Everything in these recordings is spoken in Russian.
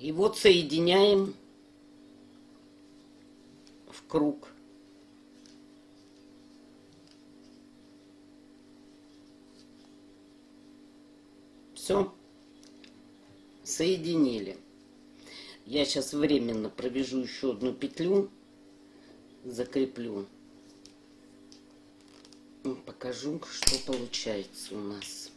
И вот соединяем в круг. Все. Соединили. Я сейчас временно провяжу еще одну петлю, закреплю. Покажу, что получается у нас.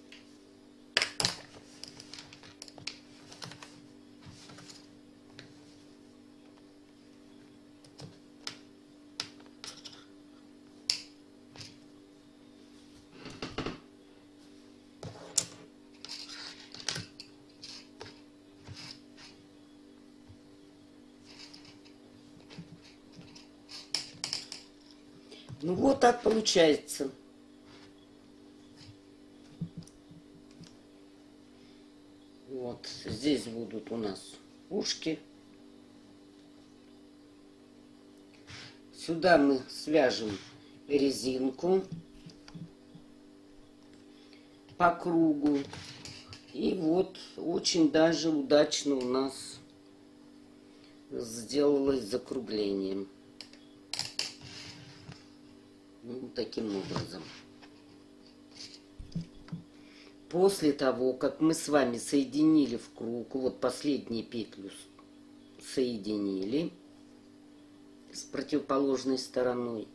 Так получается. Вот здесь будут у нас ушки. Сюда мы свяжем резинку по кругу. И вот очень даже удачно у нас сделалось закруглением. Ну, таким образом. После того, как мы с вами соединили в круг, вот последнюю петлю соединили с противоположной стороной,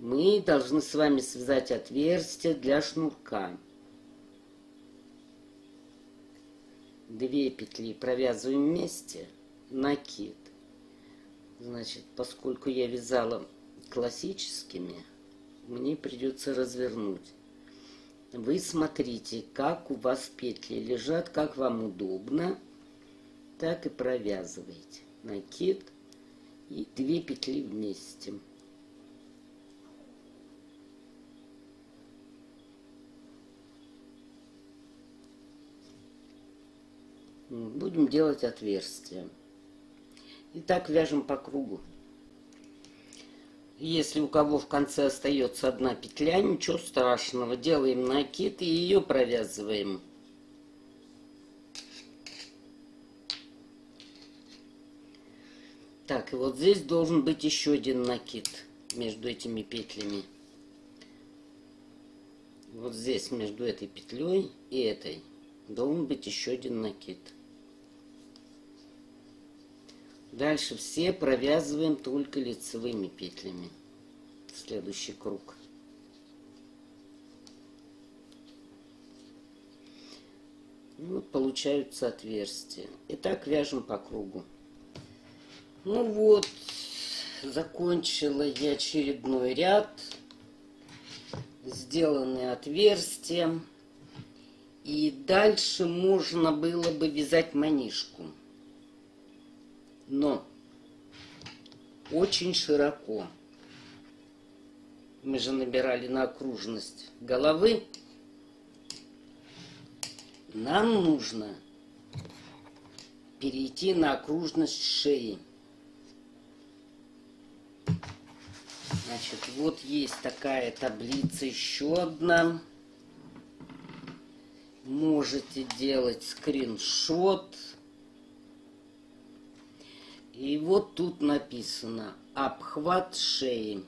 мы должны с вами связать отверстие для шнурка. Две петли провязываем вместе, накид. Значит, поскольку я вязала классическими, мне придется развернуть. Вы смотрите, как у вас петли лежат, как вам удобно, так и провязывайте. Накид и две петли вместе. Будем делать отверстия. И так вяжем по кругу. Если у кого в конце остается одна петля, ничего страшного. Делаем накид и ее провязываем. Так, и вот здесь должен быть еще один накид между этими петлями. Вот здесь между этой петлей и этой должен быть еще один накид. Дальше все провязываем только лицевыми петлями. Следующий круг. Вот получаются отверстия. И так вяжем по кругу. Ну вот, закончила я очередной ряд. Сделаны отверстия. И дальше можно было бы вязать манишку но очень широко. Мы же набирали на окружность головы. Нам нужно перейти на окружность шеи. Значит, вот есть такая таблица, еще одна. Можете делать скриншот. И вот тут написано обхват шеи.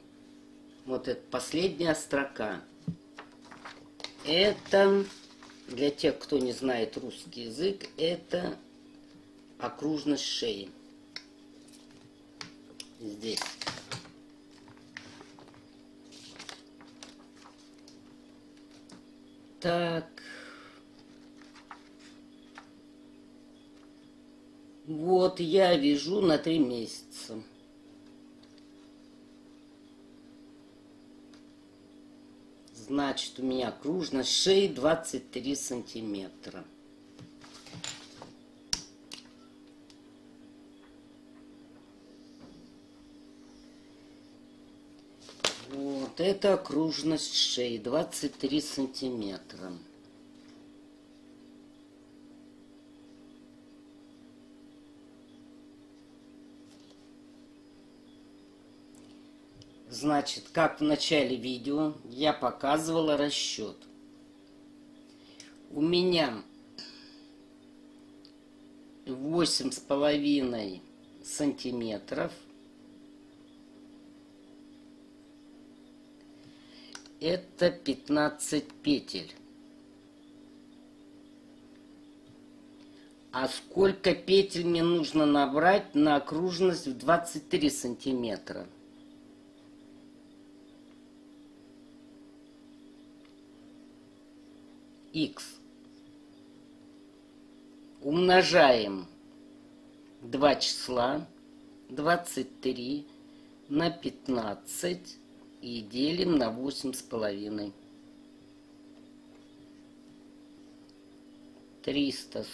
Вот это последняя строка. Это, для тех, кто не знает русский язык, это окружность шеи. Здесь. Так. Вот я вяжу на три месяца. Значит, у меня окружность шеи 23 сантиметра. Вот это окружность шеи 23 сантиметра. Значит, как в начале видео я показывала расчет. У меня восемь с половиной сантиметров. Это 15 петель. А сколько петель мне нужно набрать на окружность в 23 сантиметра? Х. Умножаем два числа 23 на 15 и делим на восемь с половиной. Триста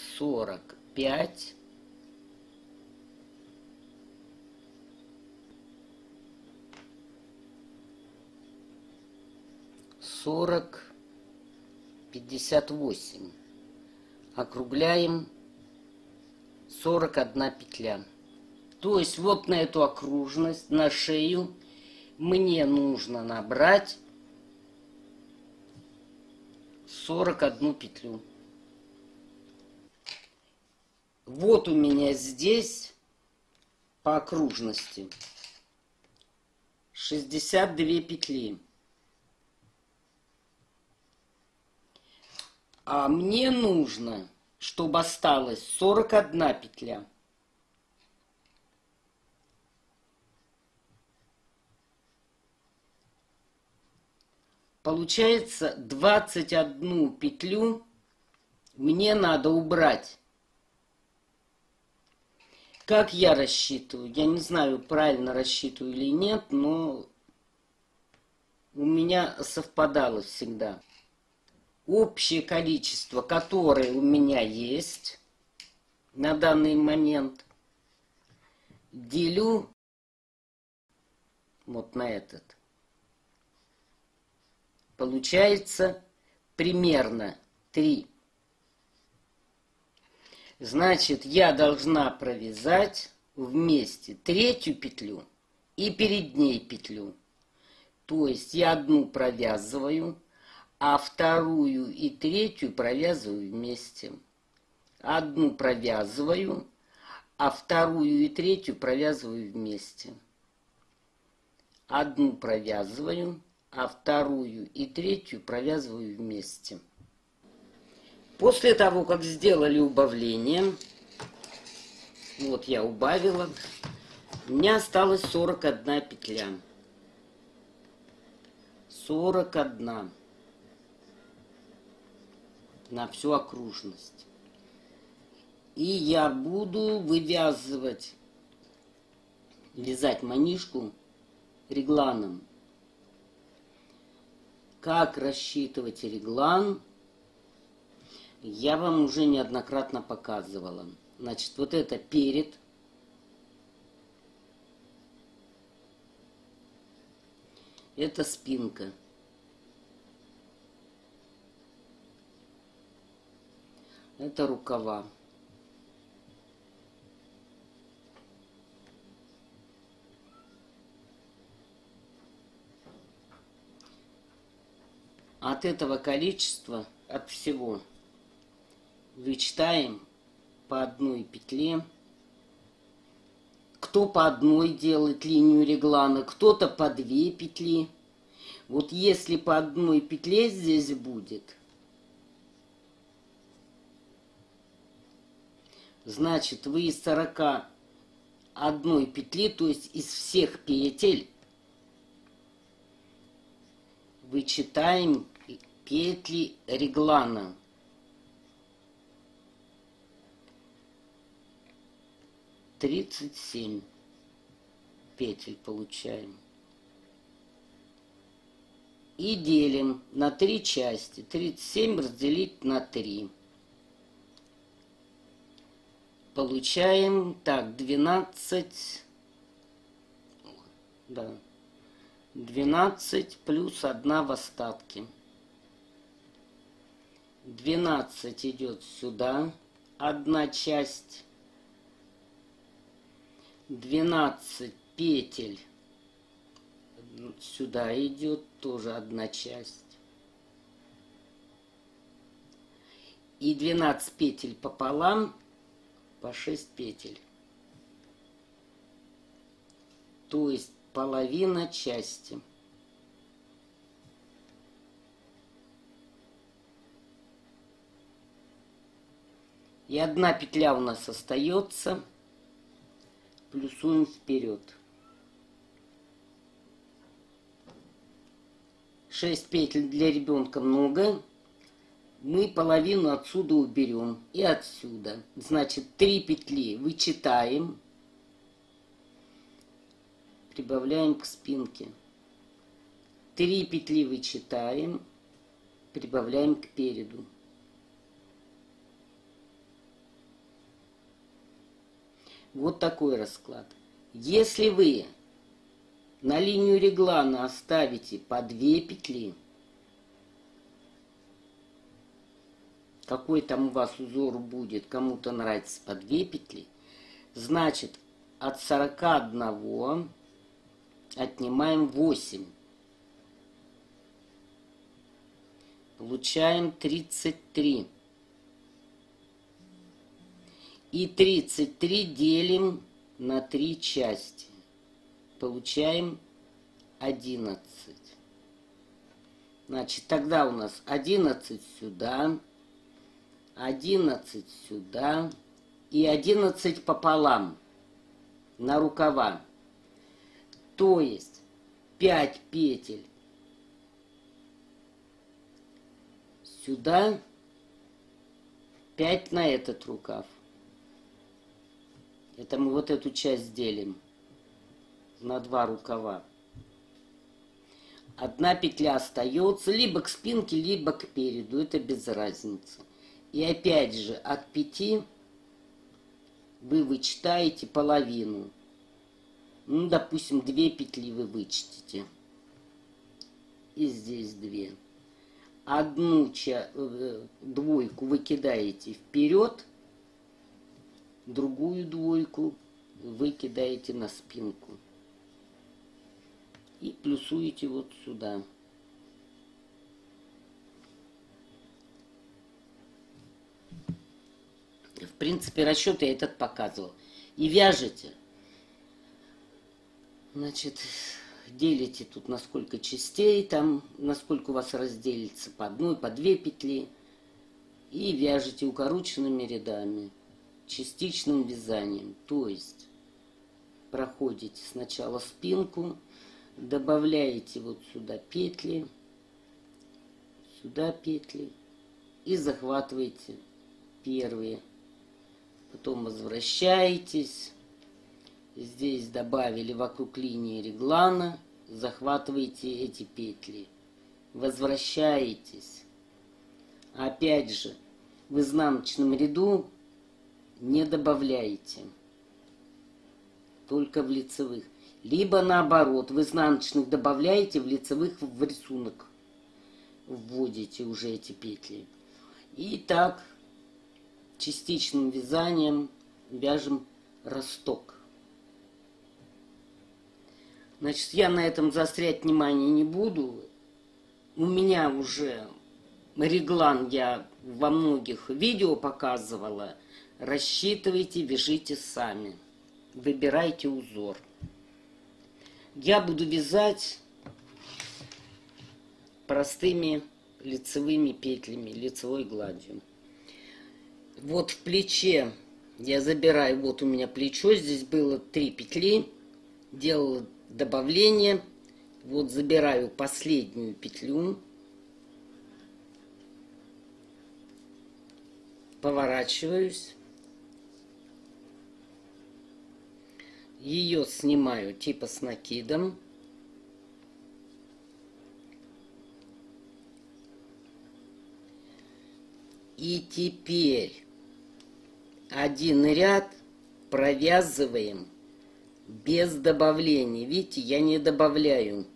сорок пять сорок пятьдесят восемь. Округляем сорок одна петля. То есть вот на эту окружность, на шею мне нужно набрать 41 петлю. Вот у меня здесь по окружности 62 петли. А мне нужно, чтобы осталось 41 петля. Получается 21 петлю мне надо убрать. Как я рассчитываю? Я не знаю, правильно рассчитываю или нет, но у меня совпадало всегда. Общее количество, которое у меня есть на данный момент, делю вот на этот – Получается примерно 3. Значит, я должна провязать вместе третью петлю и перед ней петлю. То есть я одну провязываю, а вторую и третью провязываю вместе. Одну провязываю, а вторую и третью провязываю вместе. Одну провязываю, а вторую и третью провязываю вместе. После того, как сделали убавление, вот я убавила, у меня осталось 41 петля. 41 на всю окружность. И я буду вывязывать, вязать манишку регланом как рассчитывать реглан, я вам уже неоднократно показывала. Значит, вот это перед. Это спинка. Это рукава. От этого количества, от всего, вычитаем по одной петле. Кто по одной делает линию реглана, кто-то по две петли. Вот если по одной петле здесь будет, значит вы из 41 петли, то есть из всех петель, вычитаем петли реглана. Тридцать семь петель получаем. И делим на три части. Тридцать семь разделить на три. Получаем, так, двенадцать, да, двенадцать плюс одна в остатке. 12 идет сюда, одна часть, 12 петель сюда идет, тоже одна часть. И 12 петель пополам по 6 петель. То есть половина части. И одна петля у нас остается. Плюсуем вперед. 6 петель для ребенка много. Мы половину отсюда уберем и отсюда. Значит, 3 петли вычитаем. Прибавляем к спинке. 3 петли вычитаем. Прибавляем к переду. Вот такой расклад. Если вы на линию реглана оставите по две петли. Какой там у вас узор будет, кому-то нравится по две петли. Значит, от 41 отнимаем 8. Получаем 33. И 33 делим на три части получаем 11. Значит, тогда у нас 11 сюда, 11 сюда и 11 пополам на рукава. То есть 5 петель сюда, 5 на этот рукав. Это мы вот эту часть делим на два рукава. Одна петля остается либо к спинке, либо к переду. Это без разницы. И опять же, от пяти вы вычитаете половину. Ну, допустим, две петли вы вычтите. И здесь две. Одну э, двойку вы кидаете вперед, другую двойку вы кидаете на спинку и плюсуете вот сюда. В принципе, расчет я этот показывал. И вяжете. Значит, делите тут на сколько частей, там, насколько у вас разделится по одной, по две петли. И вяжете укороченными рядами, частичным вязанием. То есть проходите сначала спинку, добавляете вот сюда петли, сюда петли и захватываете первые. Потом возвращаетесь, здесь добавили вокруг линии реглана, захватываете эти петли, возвращаетесь. Опять же, в изнаночном ряду не добавляете, только в лицевых. Либо наоборот, в изнаночных добавляете, в лицевых в рисунок вводите уже эти петли. И так частичным вязанием вяжем росток. Значит, я на этом заострять внимание не буду. У меня уже реглан я во многих видео показывала. Рассчитывайте, вяжите сами. Выбирайте узор я буду вязать простыми лицевыми петлями, лицевой гладью. Вот в плече я забираю, вот у меня плечо, здесь было три петли, делала добавление, вот забираю последнюю петлю, поворачиваюсь, Ее снимаю типа с накидом. И теперь один ряд провязываем без добавления. Видите, я не добавляю.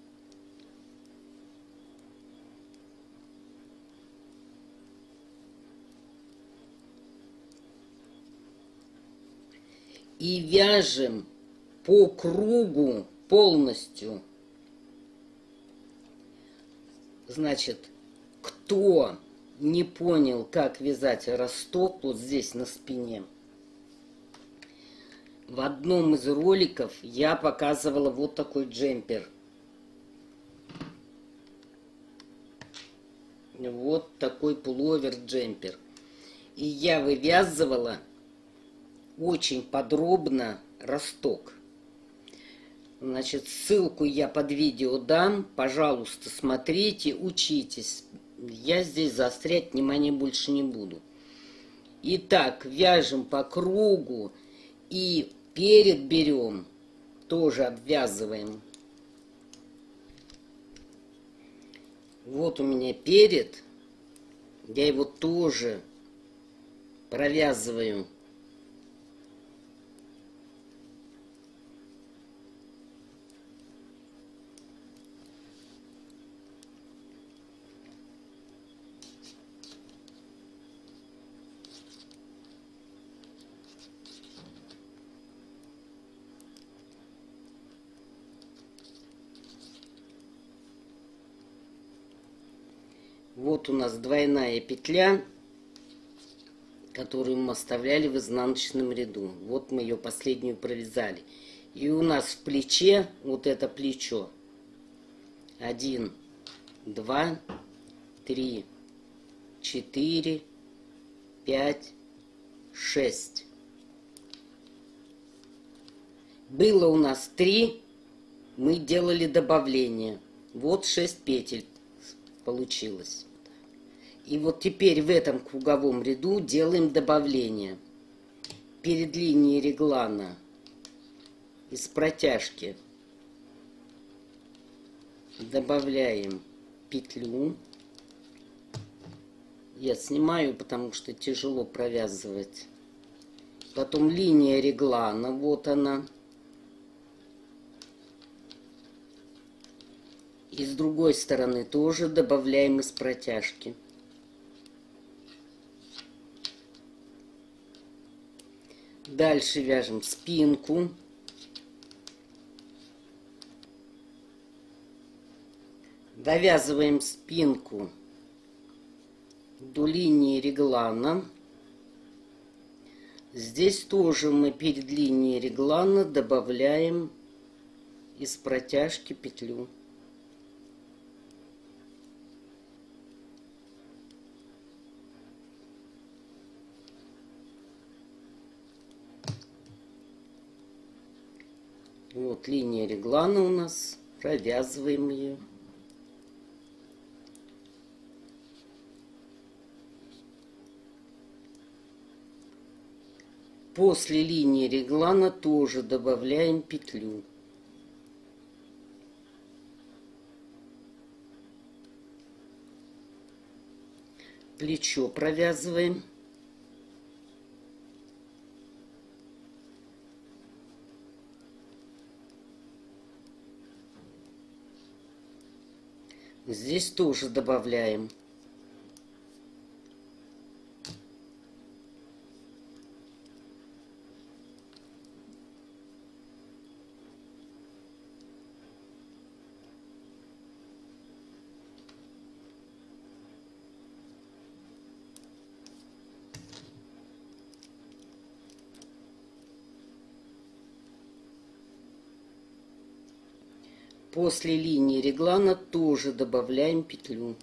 И вяжем по кругу полностью. Значит, кто не понял, как вязать росток вот здесь на спине, В одном из роликов я показывала вот такой джемпер. Вот такой пуловер-джемпер. И я вывязывала очень подробно росток. Значит, ссылку я под видео дам. Пожалуйста, смотрите, учитесь. Я здесь заострять внимание больше не буду. Итак, вяжем по кругу и перед берем, тоже обвязываем. Вот у меня перед, я его тоже провязываю Вот у нас двойная петля, которую мы оставляли в изнаночном ряду. Вот мы ее последнюю провязали. И у нас в плече, вот это плечо, один, два, три, четыре, пять, шесть. Было у нас три, мы делали добавление. Вот шесть петель получилось. И вот теперь в этом круговом ряду делаем добавление. Перед линией реглана из протяжки добавляем петлю. Я снимаю, потому что тяжело провязывать. Потом линия реглана, вот она. И с другой стороны тоже добавляем из протяжки. Дальше вяжем спинку. Довязываем спинку до линии реглана. Здесь тоже мы перед линией реглана добавляем из протяжки петлю. Вот линия реглана у нас. Провязываем ее. После линии реглана тоже добавляем петлю. Плечо провязываем. Здесь тоже добавляем. После линии реглана тоже добавляем петлю.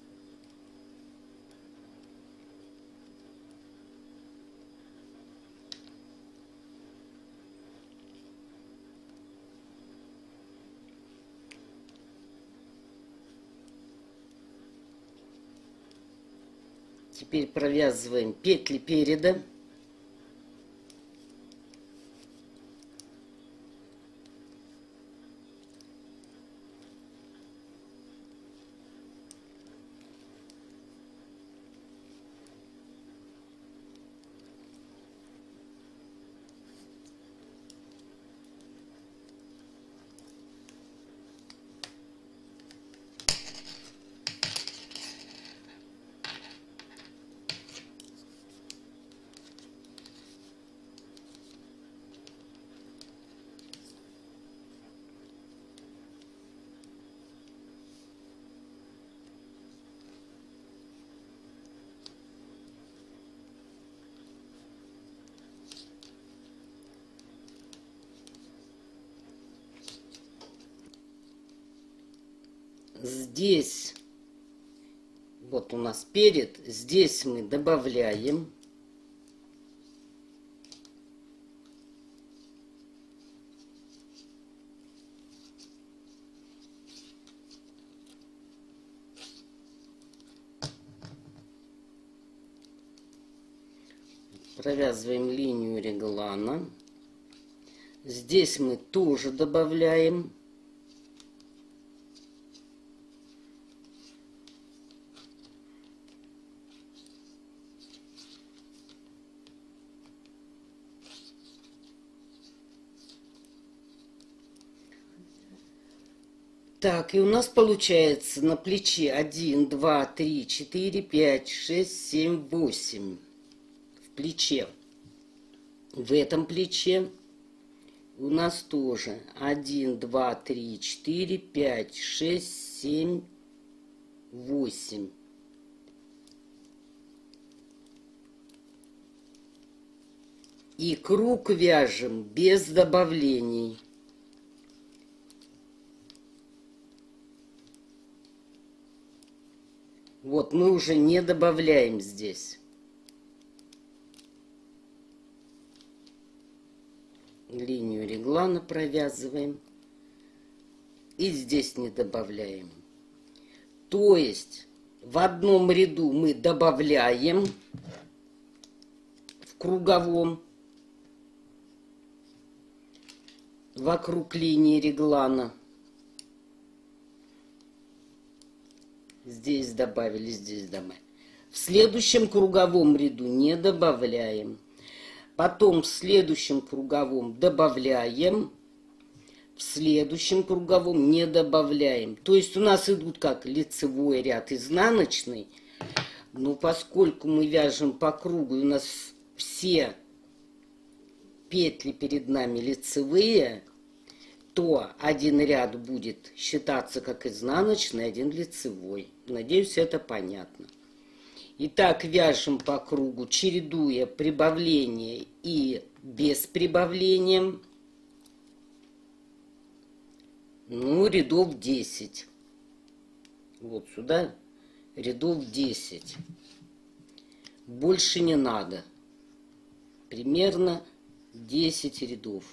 Теперь провязываем петли переда. Здесь, вот у нас перед, здесь мы добавляем провязываем линию реглана. Здесь мы тоже добавляем Так, и у нас получается на плече 1, 2, 3, 4, 5, 6, 7, 8 плече. В этом плече у нас тоже 1, 2, 3, 4, 5, 6, 7, 8. И круг вяжем без добавлений. Вот мы уже не добавляем здесь. линию реглана провязываем и здесь не добавляем. То есть в одном ряду мы добавляем в круговом вокруг линии реглана. Здесь добавили, здесь добавили. В следующем круговом ряду не добавляем. Потом в следующем круговом добавляем. В следующем круговом не добавляем. То есть у нас идут как лицевой ряд изнаночный. Но поскольку мы вяжем по кругу, у нас все петли перед нами лицевые, то один ряд будет считаться как изнаночный, один лицевой. Надеюсь, это понятно. Итак, вяжем по кругу, чередуя прибавление и без прибавления. Ну, рядов 10. Вот сюда рядов 10. Больше не надо. Примерно 10 рядов.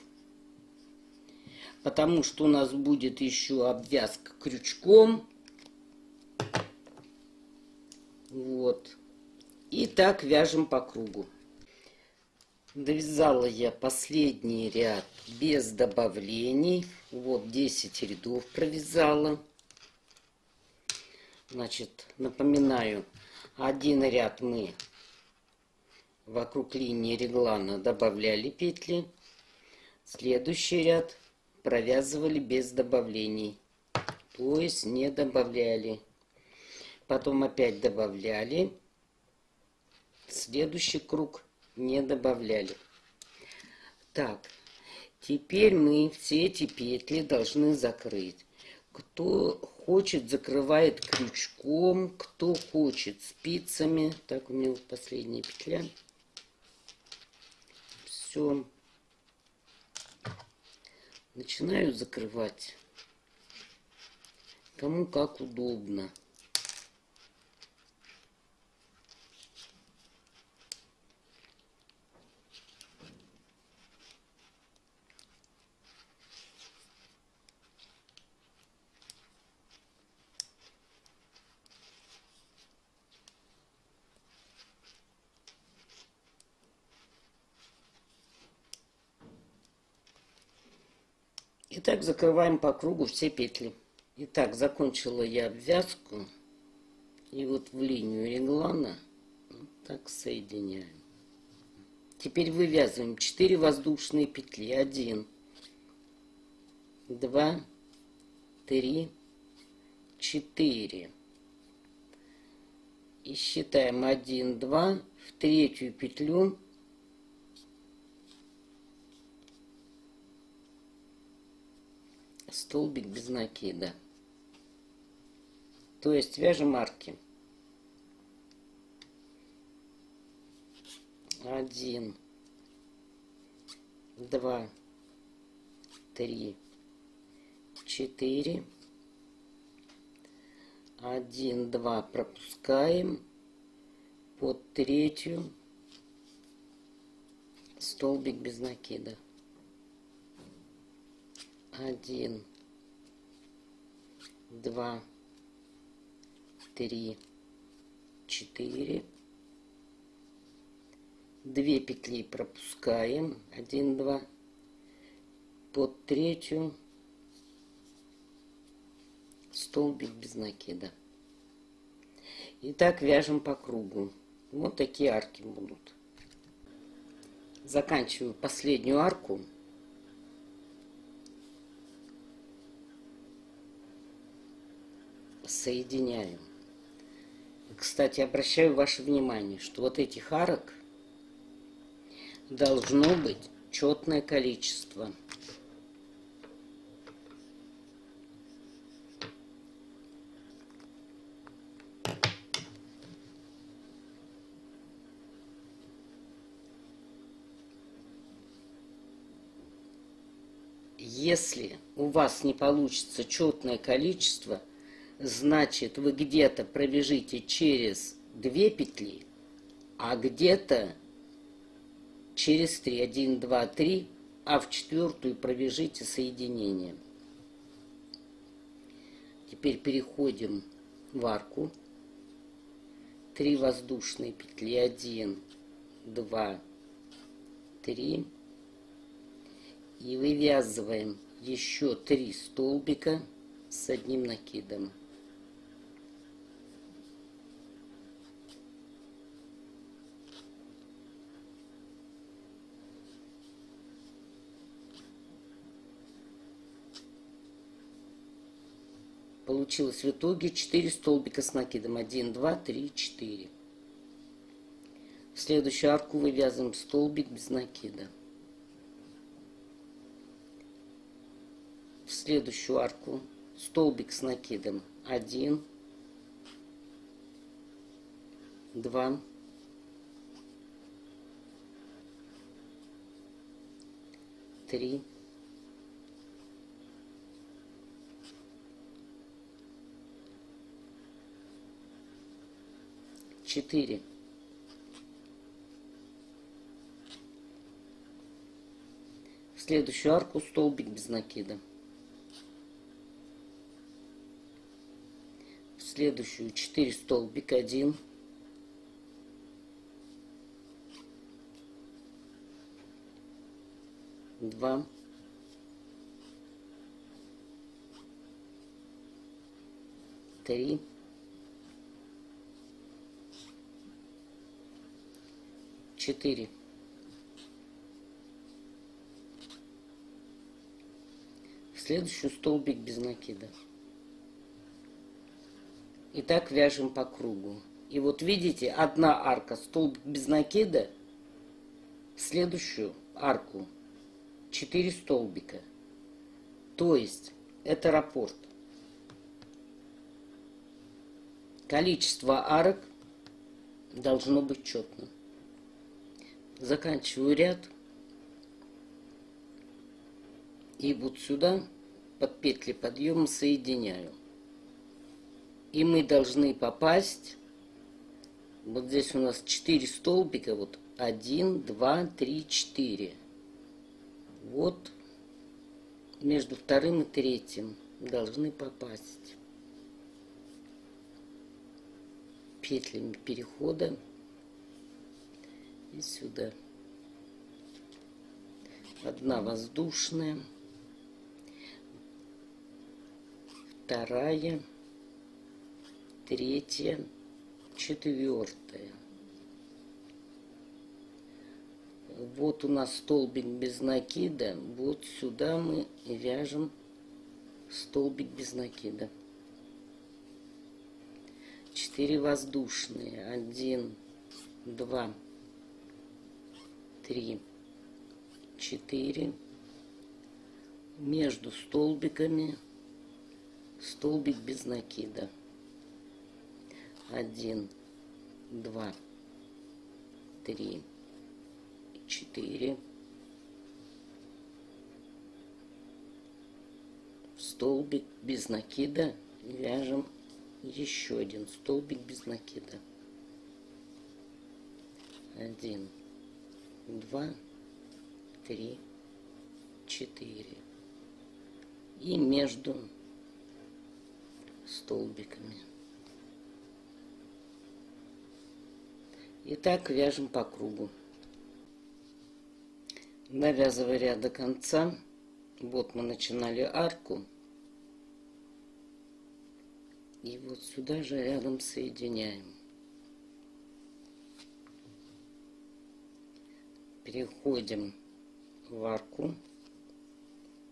Потому что у нас будет еще обвязка крючком Вот. И так вяжем по кругу. Довязала я последний ряд без добавлений. Вот 10 рядов провязала. Значит, напоминаю, один ряд мы вокруг линии реглана добавляли петли. Следующий ряд провязывали без добавлений. Есть не добавляли потом опять добавляли, следующий круг не добавляли. Так, теперь мы все эти петли должны закрыть. Кто хочет, закрывает крючком, кто хочет спицами. Так, у меня вот последняя петля. Все. Начинаю закрывать. Кому как удобно. Итак, закрываем по кругу все петли. Итак, закончила я обвязку. И вот в линию реглана вот так соединяем. Теперь вывязываем 4 воздушные петли. 1, 2, 3, 4. И считаем 1, 2, в третью петлю столбик без накида. То есть вяжем арки. Один, два, три, четыре, Один, два пропускаем. Под третью столбик без накида. Один, два, три, четыре. Две петли пропускаем. Один, два. Под третью столбик без накида. И так вяжем по кругу. Вот такие арки будут. Заканчиваю последнюю арку. Соединяю. Кстати, обращаю ваше внимание, что вот этих арок должно быть четное количество. Если у вас не получится четное количество, значит вы где-то пробежите через две петли, а где-то через три, один, два, три, а в четвертую пробежите соединение. Теперь переходим в арку. Три воздушные петли. Один, два, три и вывязываем еще три столбика с одним накидом. Получилось в итоге 4 столбика с накидом. 1, 2, 3, 4. В следующую арку вывязываем столбик без накида. в следующую арку столбик с накидом 1, 2, три, четыре. В следующую арку столбик без накида. следующую 4 столбика 1 2 3 4 в следующую столбик без накида и так вяжем по кругу. И вот видите, одна арка, столбик без накида, в следующую арку 4 столбика. То есть это раппорт. Количество арок должно быть четным. Заканчиваю ряд. И вот сюда под петли подъема соединяю. И мы должны попасть, вот здесь у нас 4 столбика, вот 1, 2, 3, 4. Вот между вторым и третьим должны попасть петлями перехода и сюда. Одна воздушная, вторая, третье, четвертое. Вот у нас столбик без накида. Вот сюда мы вяжем столбик без накида. Четыре воздушные. Один, два, три, четыре. Между столбиками столбик без накида один, два, три, четыре. Столбик без накида вяжем еще один столбик без накида. Один, два, три, четыре. И между столбиками. И так вяжем по кругу. Навязывая ряд до конца, вот мы начинали арку. И вот сюда же рядом соединяем. Переходим в арку.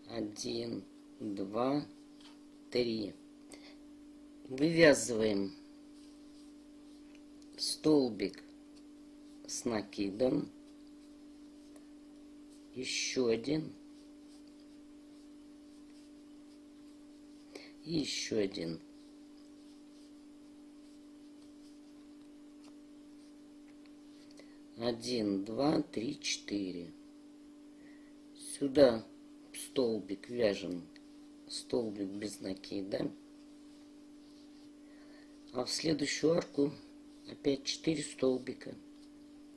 Один, два, три. Вывязываем столбик с накидом. Еще один. И еще один. Один, два, три, четыре. Сюда столбик вяжем, столбик без накида. А в следующую арку опять 4 столбика.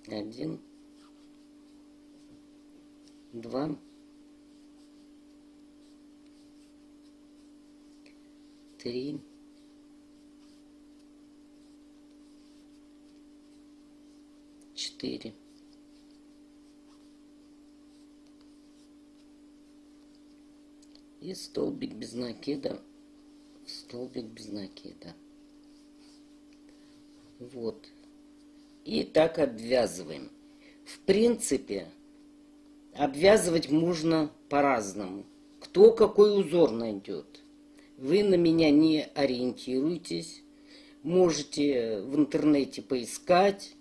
Один, два, три, четыре. И столбик без накида, столбик без накида. Вот. И так обвязываем. В принципе, обвязывать можно по-разному. Кто какой узор найдет. Вы на меня не ориентируйтесь. Можете в интернете поискать.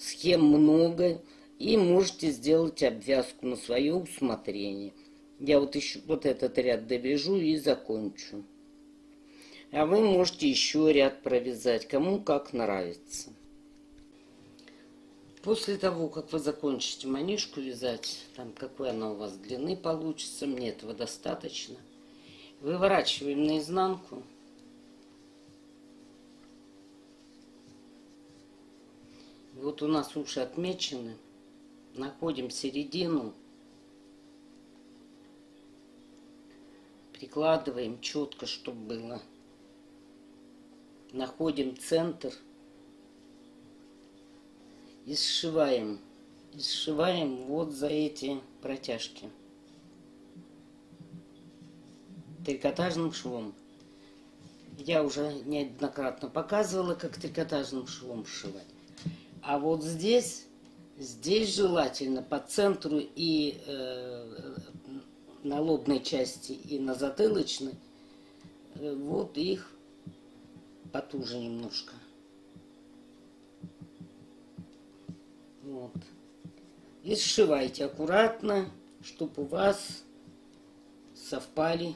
Схем много. И можете сделать обвязку на свое усмотрение. Я вот еще вот этот ряд довяжу и закончу. А вы можете еще ряд провязать, кому как нравится. После того, как вы закончите манишку вязать, там какой она у вас длины получится, мне этого достаточно, выворачиваем наизнанку. Вот у нас уши отмечены. Находим середину. Прикладываем четко, чтобы было находим центр и сшиваем. И сшиваем вот за эти протяжки. Трикотажным швом. Я уже неоднократно показывала, как трикотажным швом сшивать. А вот здесь, здесь желательно по центру и э, на лобной части, и на затылочной, э, вот их потуже немножко. Вот. И сшивайте аккуратно, чтобы у вас совпали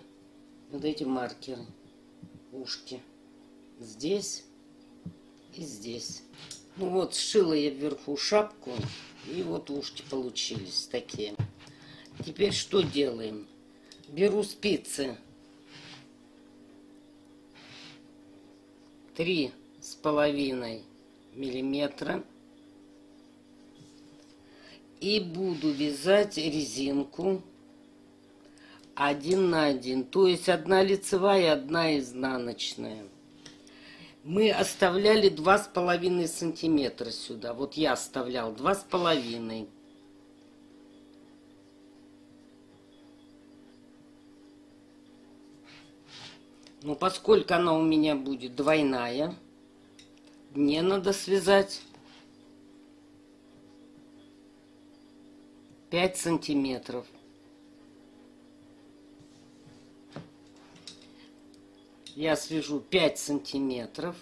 вот эти маркеры, ушки. Здесь и здесь. Ну вот, сшила я вверху шапку, и вот ушки получились такие. Теперь что делаем? Беру спицы. Три с половиной миллиметра. И буду вязать резинку. Один на один. То есть одна лицевая одна изнаночная мы оставляли два с половиной сантиметра сюда вот я оставлял два с половиной Но поскольку она у меня будет двойная, мне надо связать 5 сантиметров. Я свяжу 5 сантиметров,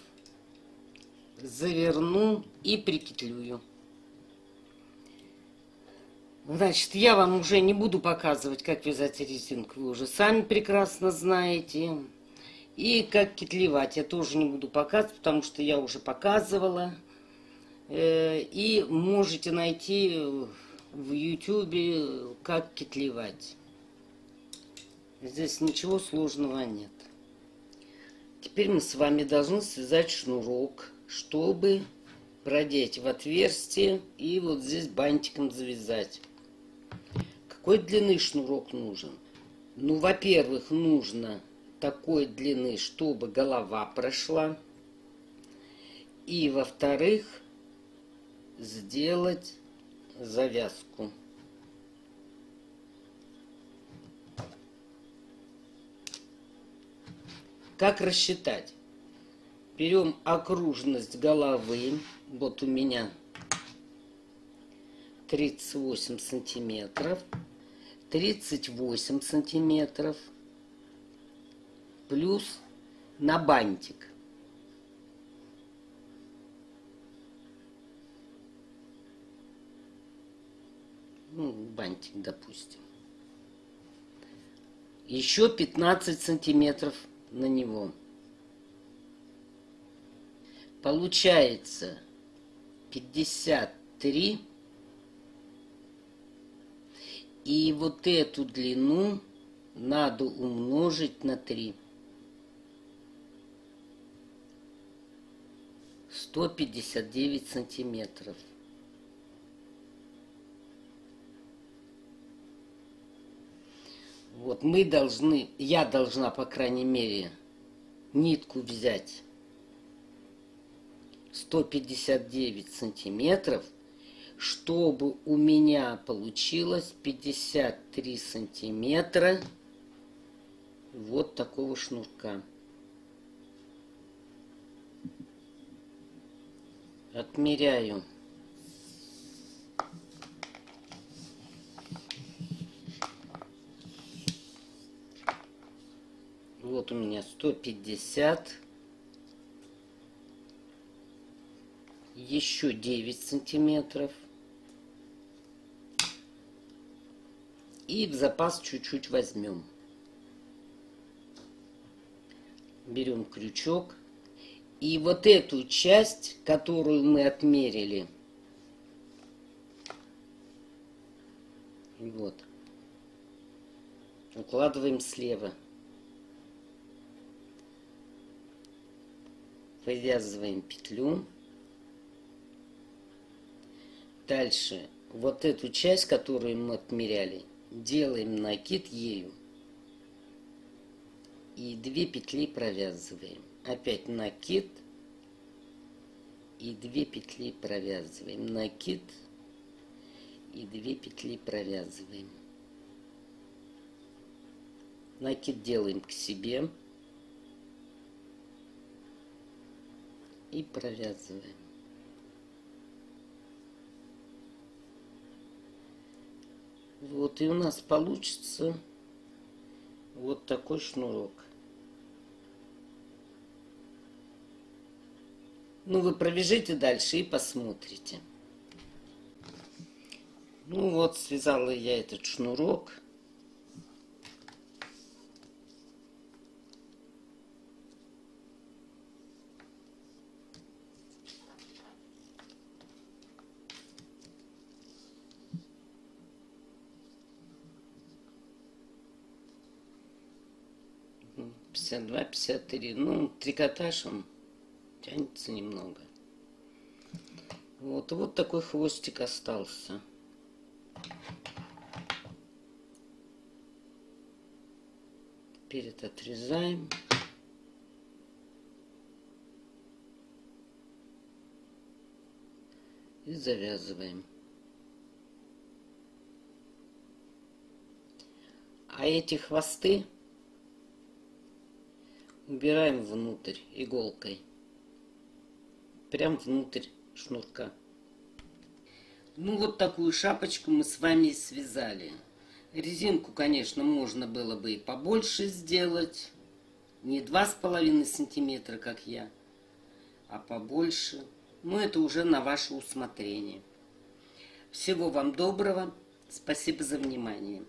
заверну и припетлюю. Значит, я вам уже не буду показывать, как вязать резинку. Вы уже сами прекрасно знаете. И как кетлевать я тоже не буду показывать, потому что я уже показывала. Э, и можете найти в ютюбе, как кетлевать. Здесь ничего сложного нет. Теперь мы с вами должны связать шнурок, чтобы продеть в отверстие и вот здесь бантиком завязать. Какой длины шнурок нужен? Ну, во-первых, нужно такой длины, чтобы голова прошла. И, во-вторых, сделать завязку. Как рассчитать? Берем окружность головы. Вот у меня 38 сантиметров. 38 сантиметров плюс на бантик. Ну, бантик, допустим. Еще 15 сантиметров на него. Получается 53. И вот эту длину надо умножить на 3. 159 сантиметров. Вот мы должны, я должна, по крайней мере, нитку взять 159 сантиметров, чтобы у меня получилось 53 сантиметра вот такого шнурка. Отмеряю. Вот у меня 150. Еще 9 сантиметров. И в запас чуть-чуть возьмем. Берем крючок. И вот эту часть, которую мы отмерили, вот, укладываем слева. Вывязываем петлю. Дальше вот эту часть, которую мы отмеряли, делаем накид ею. И две петли провязываем. Опять накид. И две петли провязываем. Накид. И две петли провязываем. Накид делаем к себе. И провязываем. Вот, и у нас получится вот такой шнурок. Ну, вы провяжите дальше и посмотрите. Ну вот, связала я этот шнурок. Пятьдесят два, пятьдесят три. Ну, трикотаж он тянется немного. Вот, вот такой хвостик остался. Это отрезаем. И завязываем. А эти хвосты убираем внутрь иголкой прям внутрь шнурка. Ну вот такую шапочку мы с вами связали. Резинку, конечно, можно было бы и побольше сделать. Не два с половиной сантиметра, как я, а побольше. Но это уже на ваше усмотрение. Всего вам доброго. Спасибо за внимание.